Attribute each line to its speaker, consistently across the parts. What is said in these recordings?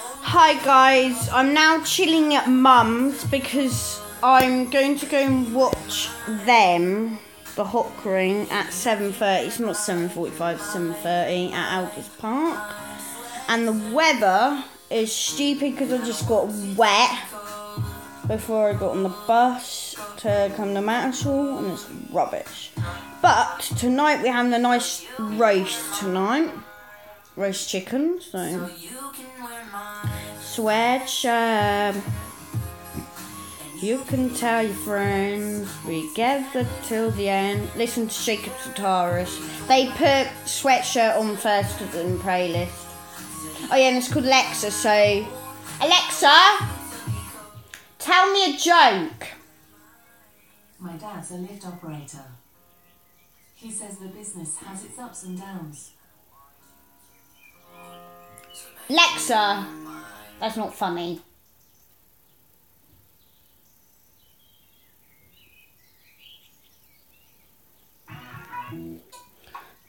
Speaker 1: Hi guys, I'm now chilling at mum's because I'm going to go and watch them, the Hot Ring, at 7.30. It's not 7.45, 7.30 at Albert Park. And the weather is stupid because I just got wet before I got on the bus to come to Mattishall and it's rubbish. But tonight we're having a nice roast tonight. Roast chicken, so sweatshirt. Um, you can tell your friends we gathered till the end. Listen to Jacob Sartorius. They put sweatshirt on first of the playlist. Oh yeah, and it's called Alexa. So Alexa, tell me a joke.
Speaker 2: My dad's a lift operator. He says the business has its ups and downs.
Speaker 1: Alexa, that's not funny.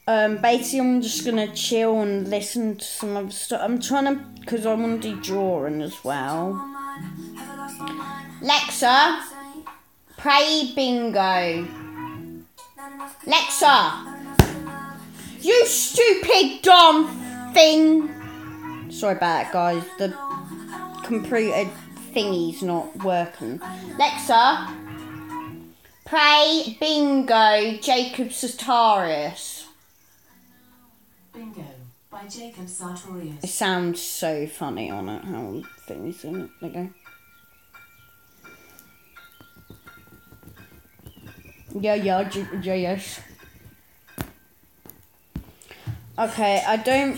Speaker 1: Um, basically, I'm just gonna chill and listen to some other stuff. I'm trying to, because I want to do drawing as well. Lexa, play bingo. Lexa, you stupid dumb thing. Sorry about that, guys. The computer thingy's not working. Lexa, play bingo. Jacob Sartorius.
Speaker 2: Bingo by Jacob Sartorius.
Speaker 1: It sounds so funny on it. How things in it. There go. Yeah, yeah, J- yeah, yes. Okay, I don't.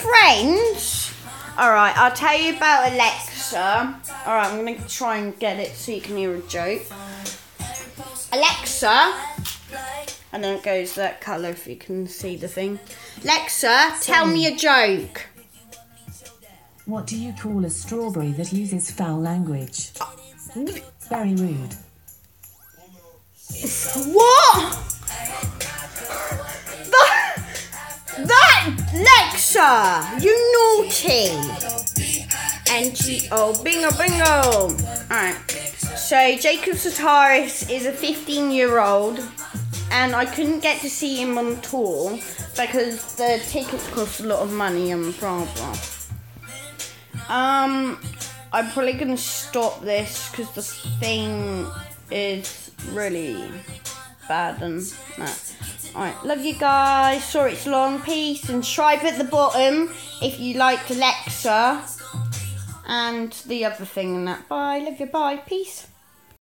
Speaker 1: Friends? Alright, I'll tell you about Alexa. Alright, I'm gonna try and get it so you can hear a joke. Alexa. And then it goes that colour if you can see the thing. Alexa, tell me a joke.
Speaker 2: What do you call a strawberry that uses foul language? Very rude.
Speaker 1: What? Lexa, you naughty. N G O, bingo, bingo. Alright. So Jacob Sartorius is a 15 year old, and I couldn't get to see him on tour because the tickets cost a lot of money and blah blah. Um, I'm probably gonna stop this because the thing is really bad and that. Alright, love you guys. Sorry it's long. Peace and stripe at the bottom if you liked Alexa and the other thing and that. Bye, love you, bye, peace.